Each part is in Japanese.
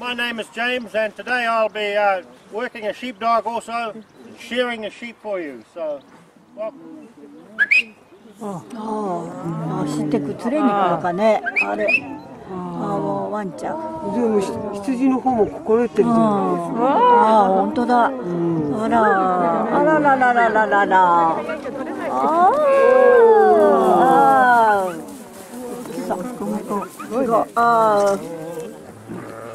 My name is James, and today I'll be uh, working a sheepdog also, shearing a sheep for you. So, welcome. ああ知ってく連れに来るかねあれあもうワンちゃんでもひ羊の方も心得てるじゃないですか。ああ本当だ、あらあらららららららああさあここここあ She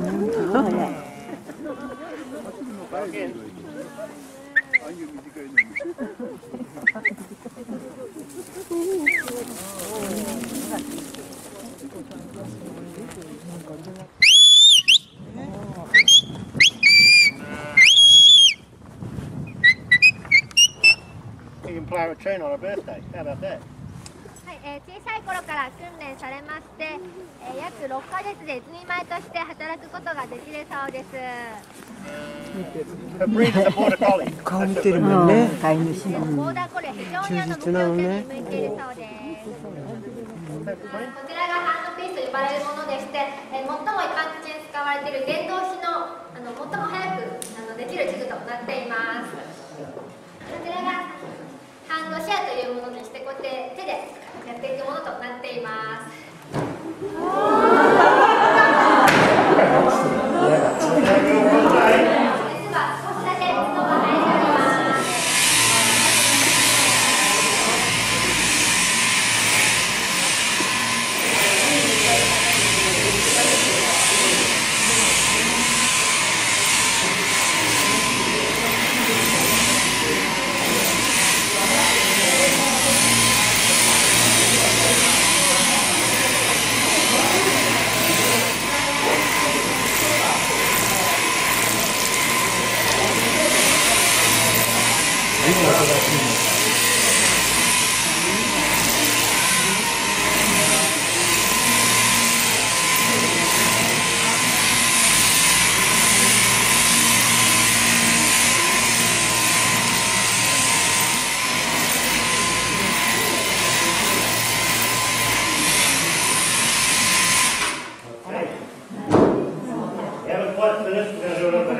'You can play a tune on her birthday. How about that? はい、えー小さい頃から訓練されまして、えー約6ヶ月で一人前として働くことができるそうです。顔見てるもんね。飼い主のボーダーコレ非常にあの無条件に向いているそうです。こちらがハンドピースと呼ばれるものでして、えー最も一般的に使われている電動式のあの最も早くあのできる器具となっています。こちらがハンドシェアというものでして、こうやって手でやっていくものとなっています。da prima. Ela pode fazer, se quiser,